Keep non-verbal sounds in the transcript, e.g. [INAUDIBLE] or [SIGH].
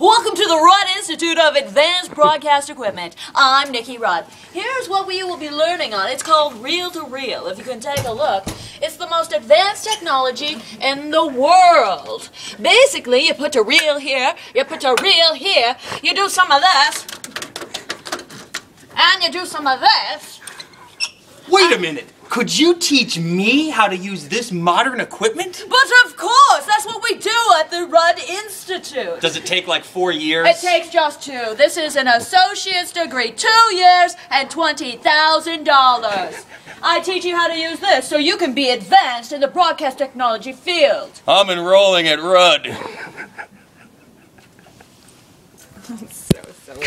Welcome to the Rudd Institute of Advanced Broadcast Equipment. I'm Nikki Rudd. Here's what we will be learning on. It's called Reel to Reel. If you can take a look, it's the most advanced technology in the world. Basically, you put a reel here, you put a reel here, you do some of this, and you do some of this. Wait a minute. Could you teach me how to use this modern equipment? But uh, of course, that's what we do at the Rudd Institute. Does it take like four years? It takes just two. This is an associate's degree, two years and $20,000. I teach you how to use this so you can be advanced in the broadcast technology field. I'm enrolling at Rudd. [LAUGHS] so silly.